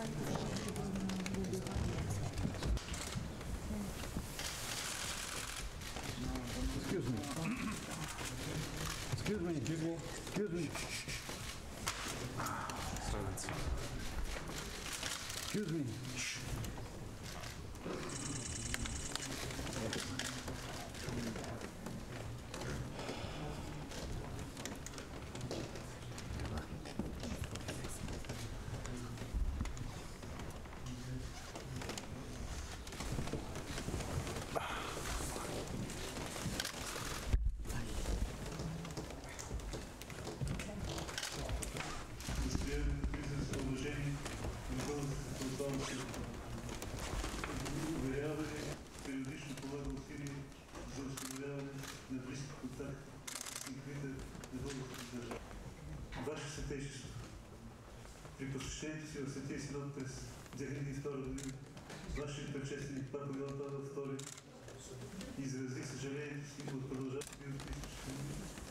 Excuse me. Excuse me. Excuse me. Excuse me. Excuse me. Святейшество, при посещението си в Светия Синод през 2002 година, вашият предшественик Папа Йоан Павел II изрази съжалението си от продължаващите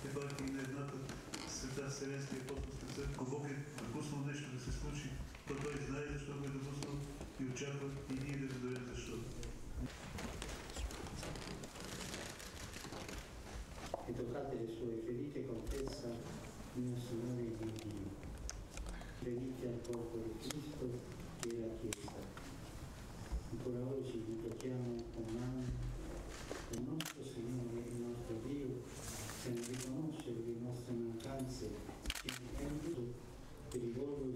епархии на едната света Вселенска и апостолска църква. Бог е допуснал нещо да се случи, то той знае защо го е допуснал и очаква и ние да разберем защо. e toccate le sue ferite confessa il nostro mindset. In the end, the revolvers